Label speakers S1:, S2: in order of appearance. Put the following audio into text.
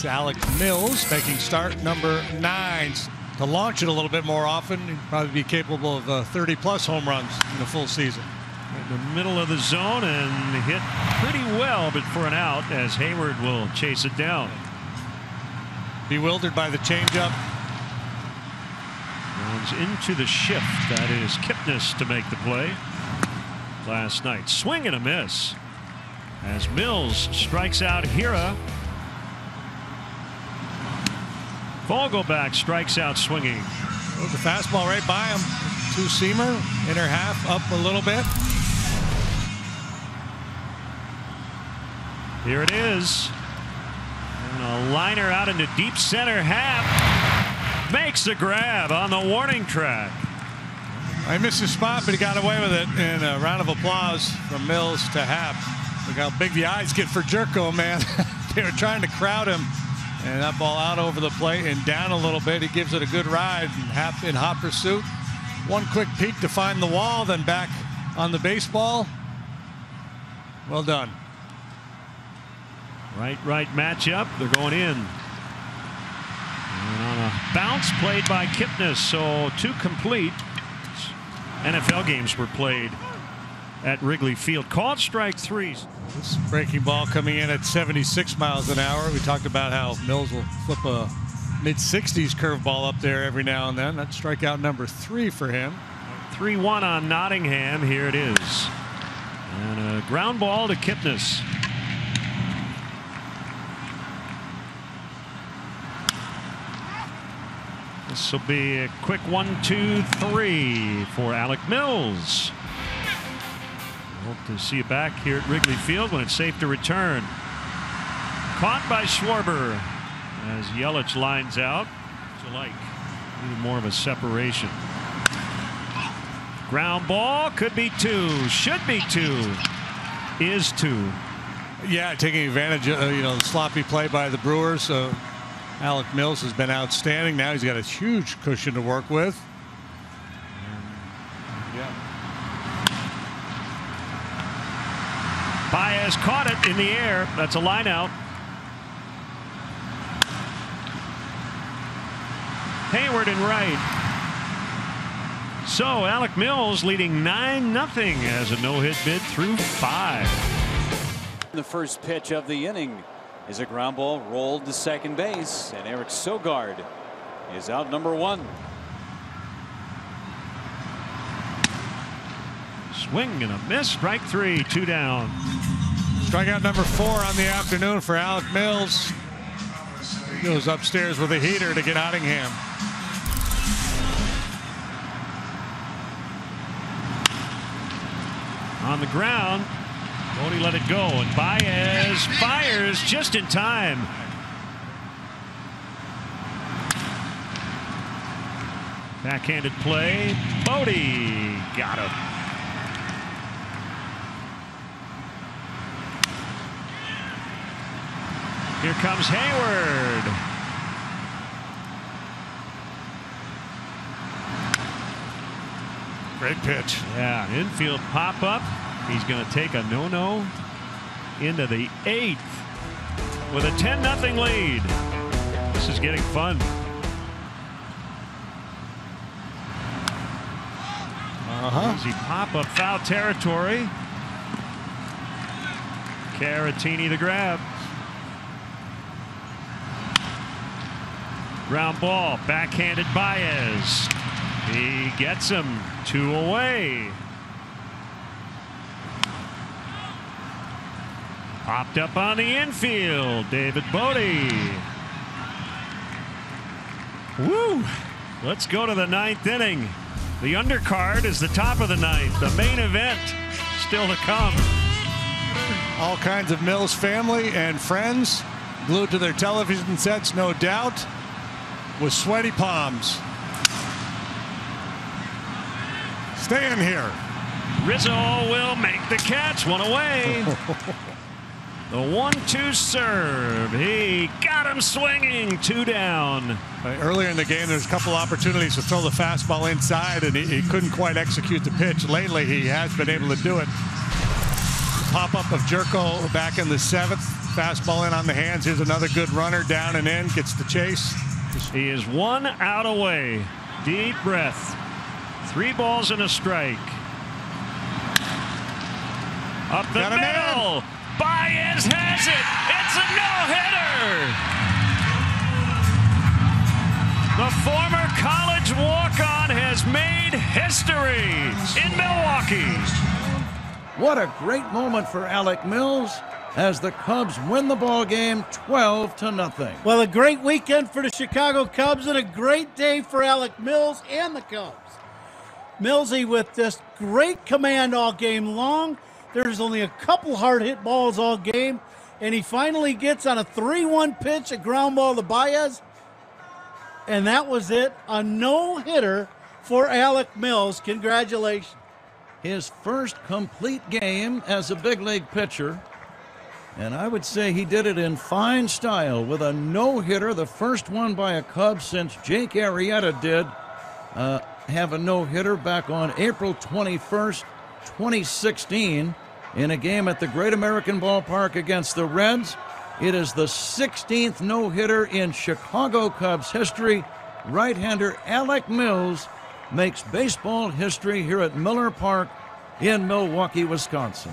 S1: It's Alec Mills making start number nine. To launch it a little bit more often, he'd probably be capable of uh, 30 plus home runs in the full season.
S2: In the middle of the zone and hit pretty well, but for an out as Heyward will chase it down.
S1: Bewildered by the changeup.
S2: Runs into the shift. That is Kipnis to make the play. Last night, swing and a miss. As Mills strikes out Hiura. Vogelbach strikes out swinging.
S1: The fastball right by him. Two seamer, inner half up a little bit.
S2: Here it is. And a liner out into deep center half. Makes the grab on the warning track.
S1: I missed his spot, but he got away with it. And a round of applause from Mills to Happ. Look how big the eyes get for Gyorko, man. they were trying to crowd him. And that ball out over the plate and down a little bit. He gives it a good ride and Happ in hot pursuit. One quick peek to find the wall, then back on the baseball. Well done.
S2: Right, right matchup. They're going in. And on a bounce played by Kipnis, so two complete. NFL games were played at Wrigley Field. Called strike three.
S1: This breaking ball coming in at 76 miles an hour. We talked about how Mills will flip a mid 60s curveball up there every now and then. That's strikeout number three for him.
S2: 3 1 on Nottingham. Here it is. And a ground ball to Kipnis. This will be a quick one, two, three for Alec Mills. Hope to see you back here at Wrigley Field when it's safe to return. Caught by Schwarber as Yelich lines out. To like even more of a separation. Ground ball could be two, should be two, is two.
S1: Yeah, taking advantage of you know the sloppy play by the Brewers. So Alec Mills has been outstanding. Now he's got a huge cushion to work with.
S2: Baez caught it in the air. That's a line out. Heyward and right. So Alec Mills leading 9 0 as a no hit bid through five.
S3: The first pitch of the inning is a ground ball rolled to second base, and Eric Sogard is out number one.
S2: Swing and a miss, strike three, two down.
S1: Strikeout number four on the afternoon for Alec Mills. He goes upstairs with a heater to get Nottingham.
S2: On the ground, Bote let it go, and Baez fires just in time. Backhanded play. Bote got him. Here comes Heyward.
S1: Great pitch.
S2: Yeah, infield pop up. He's going to take a no-no into the eighth with a 10 0 lead. This is getting fun.
S1: Uh-huh.
S2: Easy pop up foul territory. Caratini the grab. Ground ball, backhanded Baez. He gets him two away. Popped up on the infield, David Bote. Woo! Let's go to the ninth inning. The undercard is the top of the ninth. The main event still to come.
S1: All kinds of Mills family and friends glued to their television sets, no doubt, with sweaty palms. Stay in here.
S2: Rizzo will make the catch. One away. the one-two serve. He got him swinging. Two down.
S1: Earlier in the game, there's a couple opportunities to throw the fastball inside, and he, he couldn't quite execute the pitch. Lately, he has been able to do it. Pop up of Gyorko back in the seventh. fastball in on the hands. Here's another good runner down and in, gets the chase.
S2: He is one out away. Deep breath. Three balls and a strike. Up the
S1: Got him
S2: middle.
S1: in.
S2: Baez has it. It's a no-hitter. The former college walk-on has made history in Milwaukee.
S4: What a great moment for Alec Mills as the Cubs win the ball game 12 to nothing.
S5: Well, a great weekend for the Chicago Cubs and a great day for Alec Mills and the Cubs. Millsy with just great command all game long. There's only a couple hard hit balls all game, and he finally gets on a 3 1 pitch, a ground ball to Baez. And that was it. A no hitter for Alec Mills. Congratulations.
S4: His first complete game as a big league pitcher. And I would say he did it in fine style with a no hitter, the first one by a Cub since Jake Arrieta did uh, have a no hitter back on April 21st, 2016, in a game at the Great American Ballpark against the Reds. It is the 16th no hitter in Chicago Cubs history. Right hander Alec Mills makes baseball history here at Miller Park in Milwaukee, Wisconsin.